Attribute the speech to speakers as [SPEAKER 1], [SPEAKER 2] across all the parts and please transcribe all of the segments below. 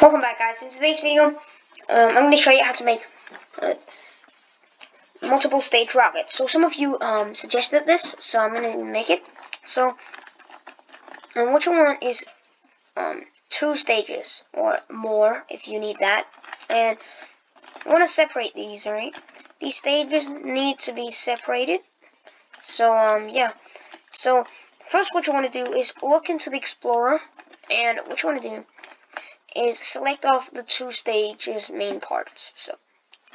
[SPEAKER 1] Welcome back guys, in today's video, um, I'm going to show you how to make uh, multiple stage rockets. So some of you um, suggested this, so I'm going to make it. So, um, what you want is um, two stages, or more if you need that. And you want to separate these, alright? These stages need to be separated. So, um, yeah. So, first what you want to do is look into the Explorer, and what you want to do is select off the two stages main parts. So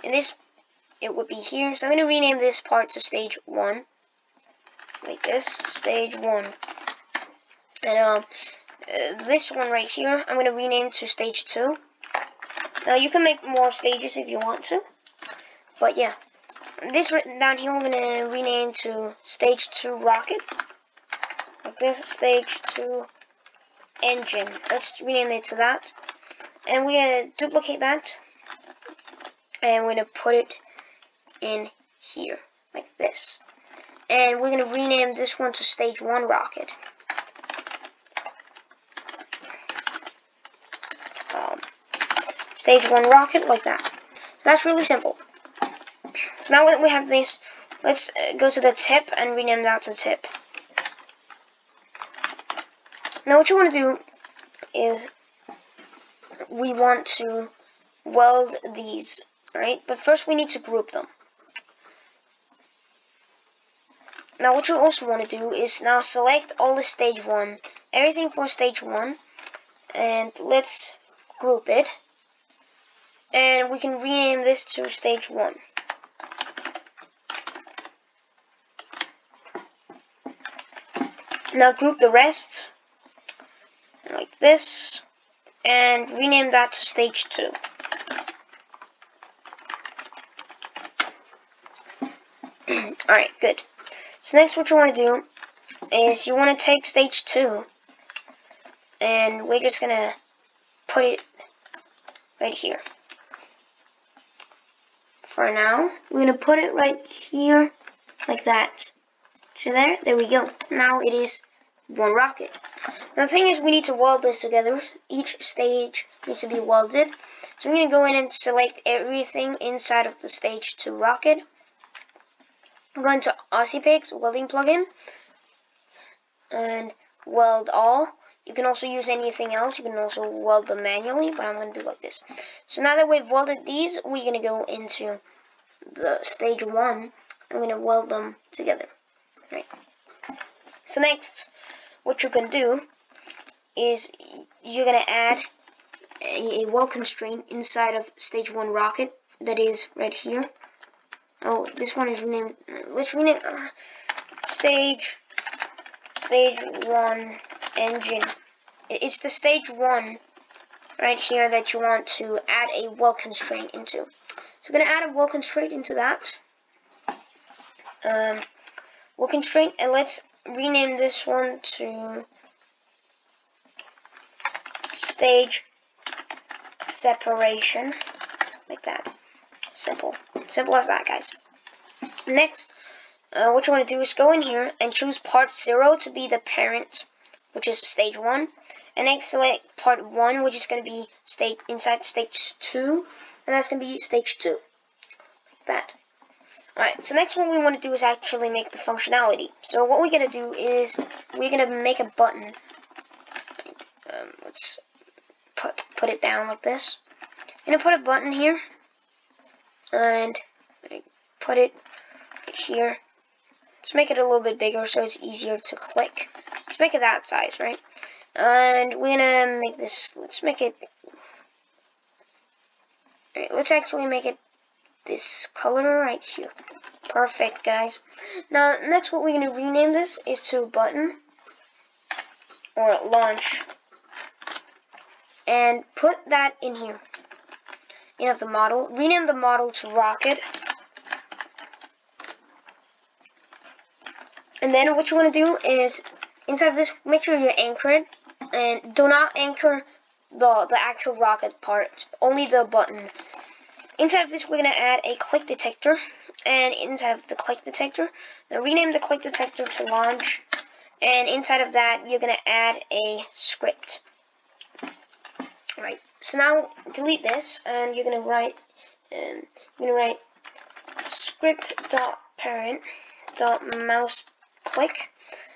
[SPEAKER 1] in this, it would be here. So I'm going to rename this part to stage 1. Like this, stage 1. And um, uh, this one right here, I'm going to rename to stage 2. Now you can make more stages if you want to. But yeah, this written down here, I'm going to rename to stage 2 rocket. Like this, stage 2 engine. Let's rename it to that. And we're going to duplicate that. And we're going to put it in here, like this. And we're going to rename this one to stage 1 rocket. Um, stage 1 rocket, like that. So that's really simple. So now that we have this, let's uh, go to the tip and rename that to tip. Now what you want to do is we want to weld these, right? But first we need to group them. Now what you also want to do is now select all the stage 1, everything for stage 1, and let's group it. And we can rename this to stage 1. Now group the rest this and rename that to stage 2. Alright, good. So next what you want to do is you want to take stage 2 and we're just going to put it right here. For now, we're going to put it right here like that. So there, there we go. Now it is one rocket. The thing is, we need to weld this together. Each stage needs to be welded. So I'm going to go in and select everything inside of the stage to rocket. I'm going to Ozzypig's welding plugin and weld all. You can also use anything else. You can also weld them manually, but I'm going to do like this. So now that we've welded these, we're going to go into the stage one. I'm going to weld them together. Right. So next, what you can do is you're going to add a, a weld constraint inside of stage 1 rocket that is right here. Oh, this one is renamed, let's rename uh, stage, stage 1 engine. It's the stage 1 right here that you want to add a weld constraint into. So we're going to add a weld constraint into that. Um, weld constraint, and let's rename this one to stage separation. Like that. Simple. Simple as that guys. Next uh, what you want to do is go in here and choose part 0 to be the parent which is stage 1 and then select part 1 which is going to be inside stage 2 and that's going to be stage 2 like that. Alright, so next what we want to do is actually make the functionality. So what we're going to do is we're going to make a button. Um, let's put, it down like this. I'm going to put a button here. And put it here. Let's make it a little bit bigger so it's easier to click. Let's make it that size, right? And we're going to make this, let's make it, right, let's actually make it this color right here. Perfect, guys. Now, next what we're going to rename this is to button or launch and put that in here in of the model. Rename the model to rocket. And then what you want to do is inside of this, make sure you anchor it and do not anchor the the actual rocket part, only the button. Inside of this, we're going to add a click detector. And inside of the click detector, now rename the click detector to launch. And inside of that, you're going to add a script. So now delete this, and you're gonna write. Um, you're gonna write script dot parent dot mouse click.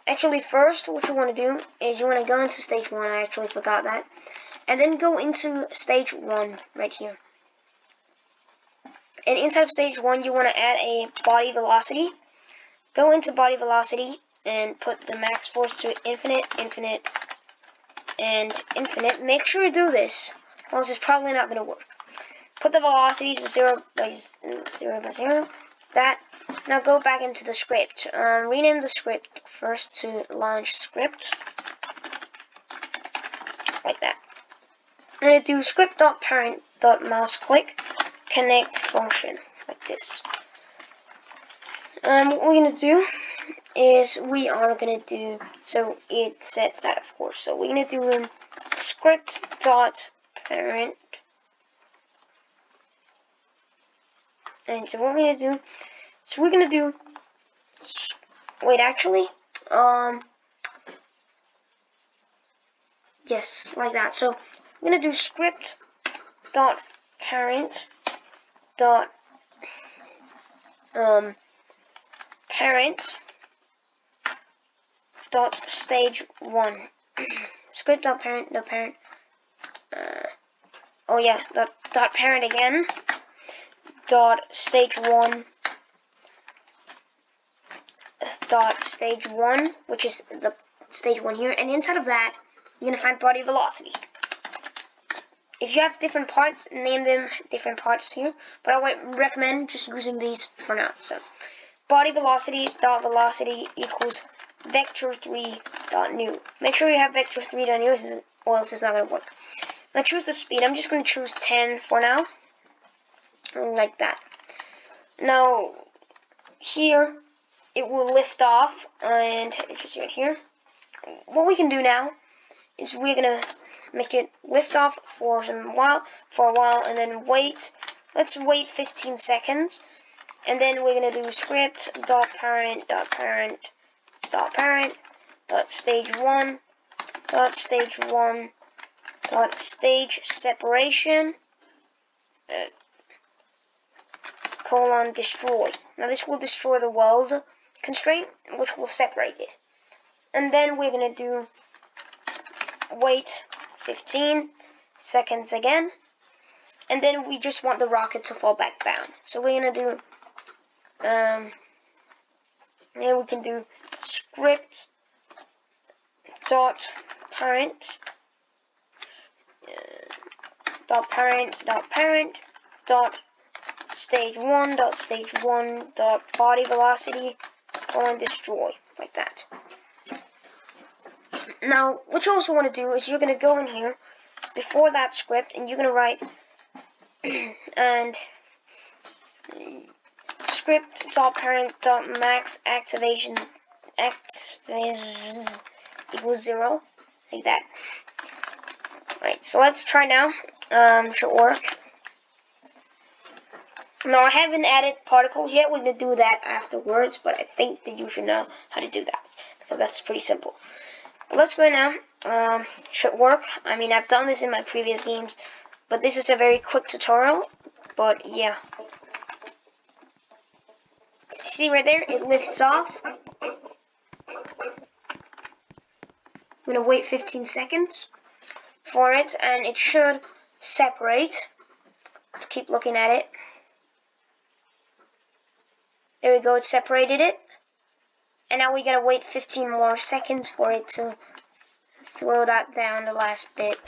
[SPEAKER 1] Actually, first, what you want to do is you want to go into stage one. I actually forgot that, and then go into stage one right here. And inside stage one, you want to add a body velocity. Go into body velocity and put the max force to infinite, infinite, and infinite. Make sure you do this, or else it's probably not going to work. Put the velocity to 0 by 0 by 0. That. Now go back into the script. Um, rename the script first to launch script. Like that. Going to do script.parent.mouse click connect function like this. Um, what we're going to do is we are going to do, so it sets that of course, so we're going to do um, script dot parent and so what we're to do, so we're going to do, wait actually, um, yes, like that, so going to do script dot parent dot um parent dot stage one. Script dot parent no parent oh yeah dot dot parent again dot stage one dot stage one which is the stage one here and inside of that you're gonna find body velocity if you have different parts, name them different parts here. But I would recommend just using these for now. So, body velocity dot velocity equals vector 3 dot new. Make sure you have vector 3 dot new, or else it's not to work. Now choose the speed. I'm just going to choose 10 for now. Like that. Now, here, it will lift off. And if you see it here, what we can do now is we're going to make it lift off for some while for a while and then wait let's wait 15 seconds and then we're gonna do script dot parent dot parent dot parent dot stage one dot stage one dot stage separation uh, colon destroy now this will destroy the weld constraint which will separate it and then we're gonna do wait 15 seconds again. And then we just want the rocket to fall back down. So we're going to do, um, then we can do script dot parent dot parent dot parent dot stage one dot stage one dot body velocity colon destroy like that. Now, what you also want to do is you're going to go in here before that script and you're going to write and script dot parent dot max activation equals zero like that. Right, so let's try now. Um, should work. Now I haven't added particles yet. We're gonna do that afterwards, but I think that you should know how to do that because that's pretty simple let's go now. Um, should work. I mean, I've done this in my previous games, but this is a very quick tutorial. But yeah. See right there? It lifts off. I'm going to wait 15 seconds for it, and it should separate. Let's keep looking at it. There we go, it separated it. And now we gotta wait 15 more seconds for it to throw that down the last bit.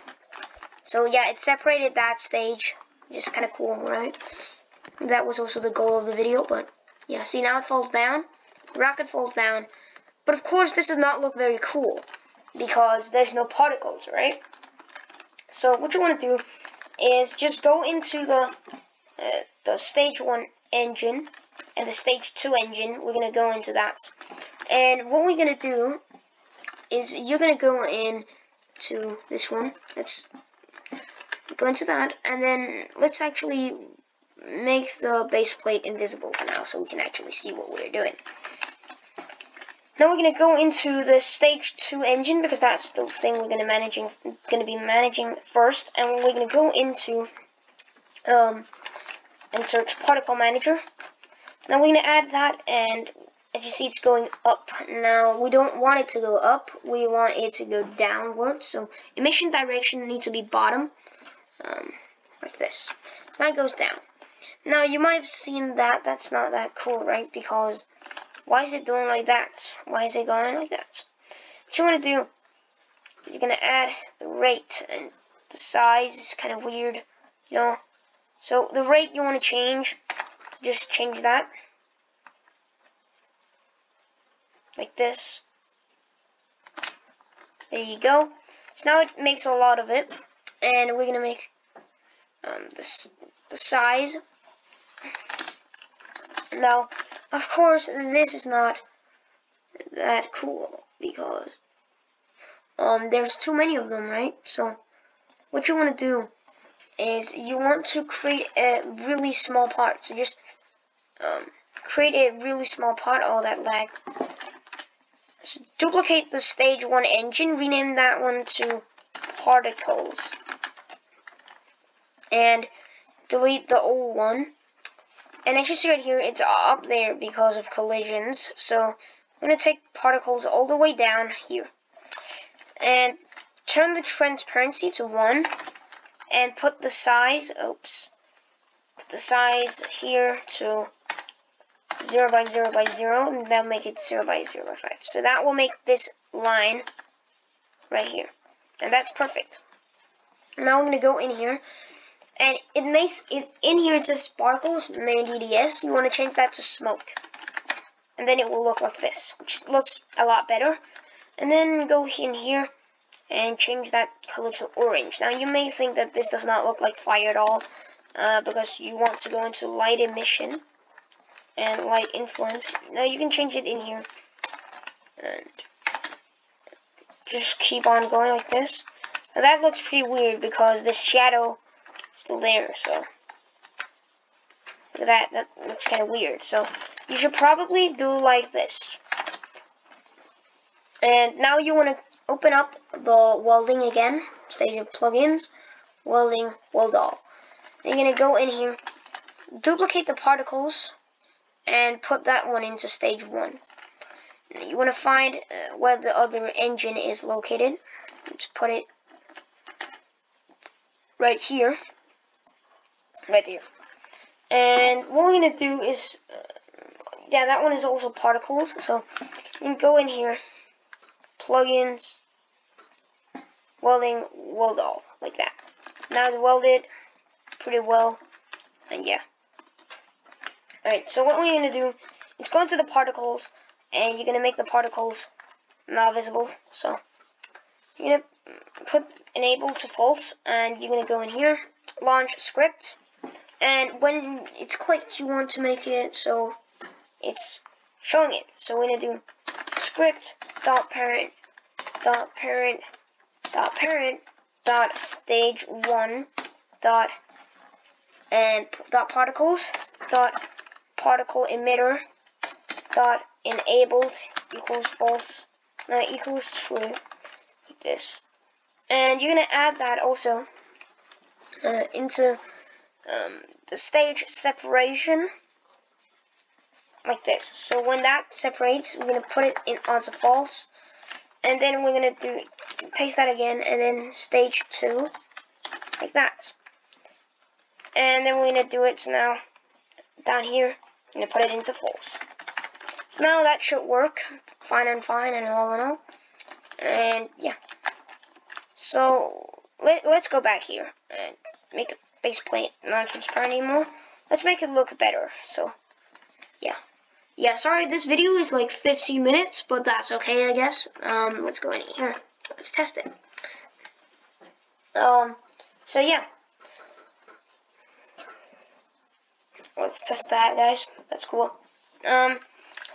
[SPEAKER 1] So yeah, it separated that stage. Just kind of cool, right? That was also the goal of the video, but yeah, see now it falls down. Rocket falls down. But of course this does not look very cool because there's no particles, right? So what you want to do is just go into the uh, the stage 1 engine and the stage 2 engine. We're going to go into that. And what we're going to do is you're going to go in to this one. Let's go into that. And then let's actually make the base plate invisible for now so we can actually see what we're doing. Now we're gonna go into the stage two engine because that's the thing we're gonna managing gonna be managing first, and we're gonna go into um, and search particle manager. Now we're gonna add that, and as you see, it's going up. Now we don't want it to go up; we want it to go downwards. So emission direction needs to be bottom, um, like this. So that goes down. Now you might have seen that. That's not that cool, right? Because why is it doing like that? Why is it going like that? What you want to do, you're going to add the rate and the size is kind of weird, you know. So the rate you want to change, so just change that. Like this. There you go. So now it makes a lot of it. And we're going to make um, this, the size. Now, of course, this is not that cool because um, there's too many of them, right? So what you want to do is you want to create a really small part. So just um, create a really small part. Oh, that lag. So duplicate the stage one engine. Rename that one to particles. And delete the old one. And as you see right here, it's up there because of collisions. So I'm going to take particles all the way down here. And turn the transparency to 1. And put the size, oops, put the size here to 0 by 0 by 0. And that'll make it 0 by 0 by 5. So that will make this line right here. And that's perfect. Now I'm going to go in here and it makes it in here it says sparkles main DDS. You want to change that to smoke, and then it will look like this, which looks a lot better. And then go in here and change that color to orange. Now you may think that this does not look like fire at all, uh, because you want to go into light emission and light influence. Now you can change it in here and just keep on going like this. Now that looks pretty weird because the shadow still there, so that that looks kind of weird. So you should probably do like this. And now you want to open up the welding again, stage of plugins, welding, weld all. And you're going to go in here, duplicate the particles, and put that one into stage one. You want to find uh, where the other engine is located. Just put it right here right there. And what we're going to do is, uh, yeah, that one is also particles. So you go in here, plugins, welding, weld all, like that. Now it's welded pretty well, and yeah. Alright, so what we're going to do is go into the particles, and you're going to make the particles not visible. So you're going to put enable to false, and you're going to go in here, launch script, and when it's clicked, you want to make it so it's showing it. So we're gonna do script dot parent dot parent dot parent dot stage one dot and dot particles dot particle emitter dot enabled equals false now equals true like this and you're gonna add that also uh, into um, the stage separation like this. So when that separates, we're going to put it in onto false. And then we're going to do paste that again and then stage 2 like that. And then we're going to do it now down here. I'm going to put it into false. So now that should work fine and fine and all in all. And yeah. So let, let's go back here and make base plate not transparent anymore. Let's make it look better. So, yeah. Yeah, sorry, this video is like 15 minutes, but that's okay, I guess. Um, let's go in here. Let's test it. Um, so yeah. Let's test that, guys. That's cool. Um,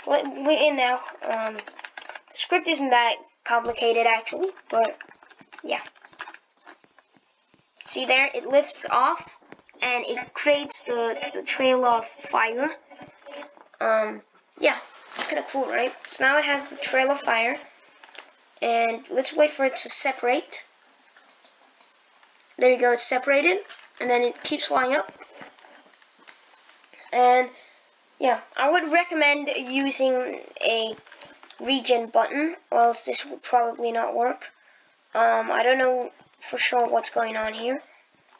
[SPEAKER 1] so we're in now. Um, the script isn't that complicated, actually, but yeah. See there, it lifts off and it creates the, the trail of fire. Um, yeah, it's kind of cool, right? So now it has the trail of fire. And let's wait for it to separate. There you go, it's separated. And then it keeps flying up. And yeah, I would recommend using a regen button, or else this will probably not work. Um, I don't know for sure what's going on here.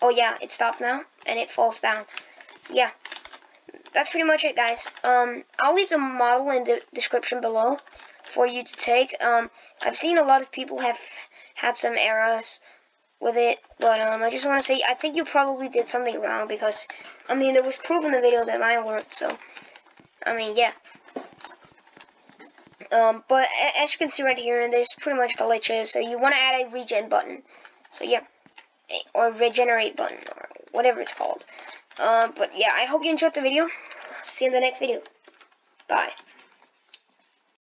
[SPEAKER 1] Oh yeah, it stopped now, and it falls down. So yeah, that's pretty much it, guys. Um, I'll leave the model in the description below for you to take. Um, I've seen a lot of people have had some errors with it, but um, I just want to say I think you probably did something wrong because, I mean, there was proof in the video that mine worked, so, I mean, yeah. Um, but as you can see right here, there's pretty much glitches, so you want to add a regen button. So yeah, or regenerate button, or whatever it's called. Uh, but yeah, I hope you enjoyed the video. See you in the next video. Bye.